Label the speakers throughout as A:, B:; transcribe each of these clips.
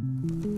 A: Thank you.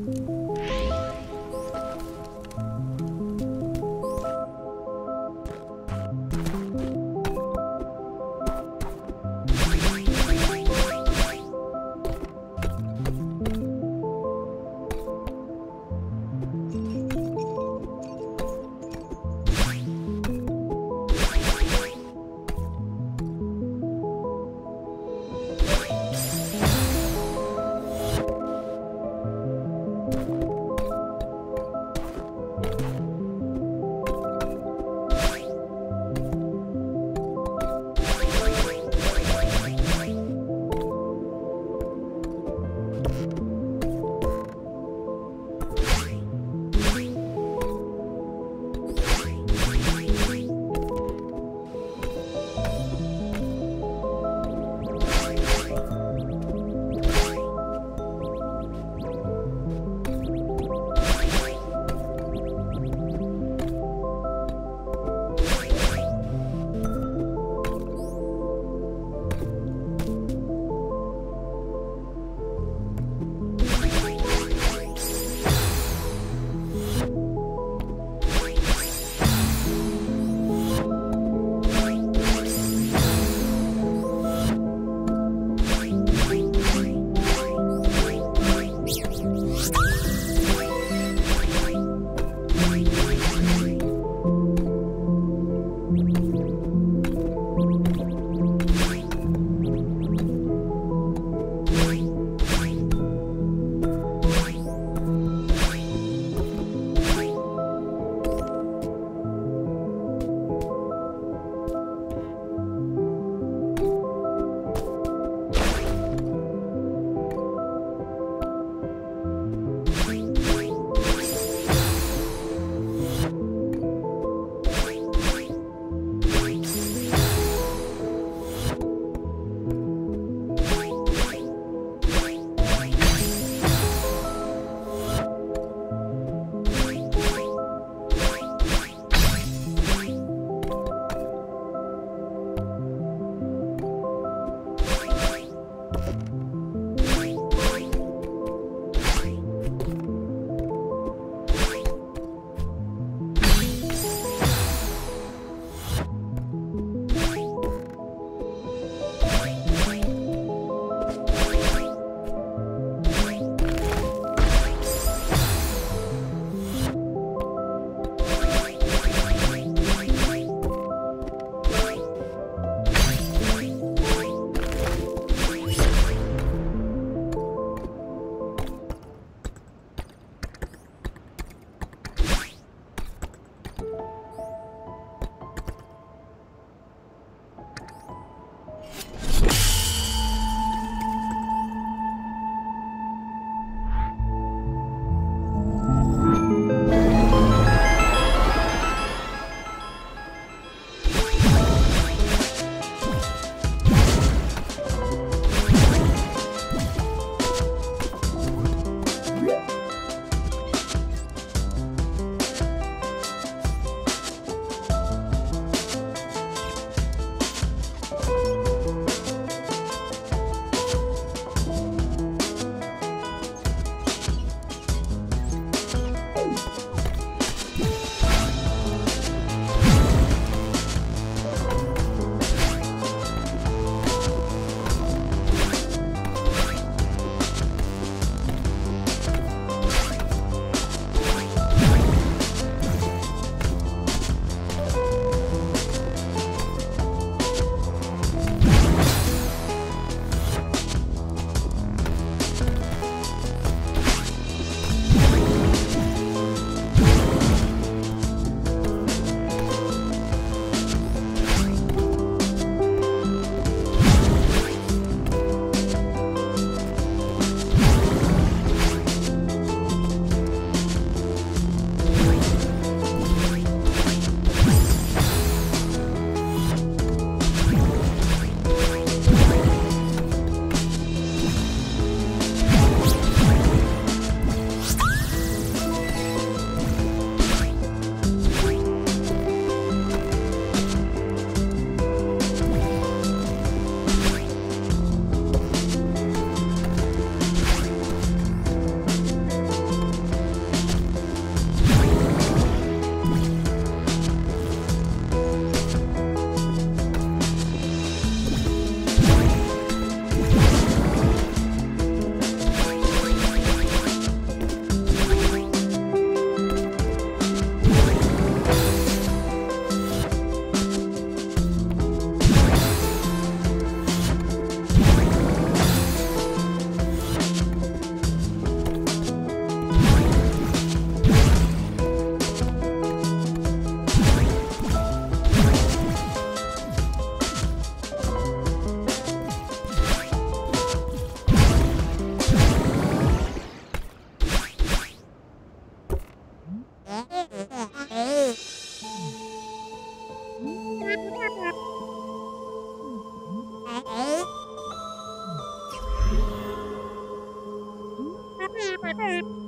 B: Thank you.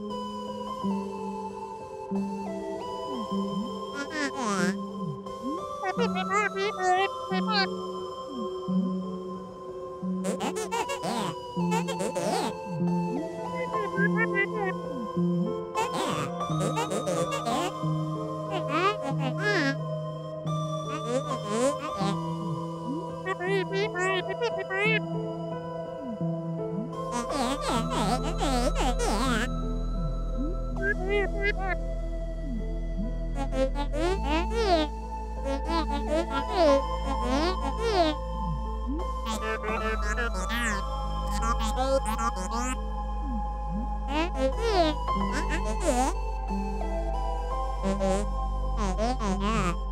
B: Mm-hmm.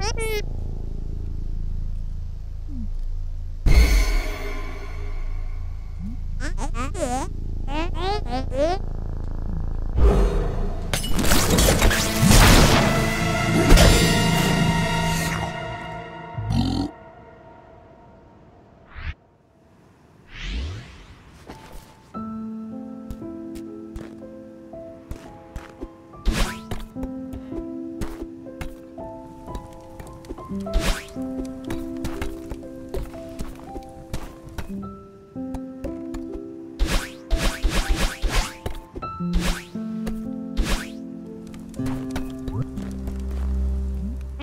B: Mm-hmm.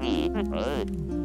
C: Hey!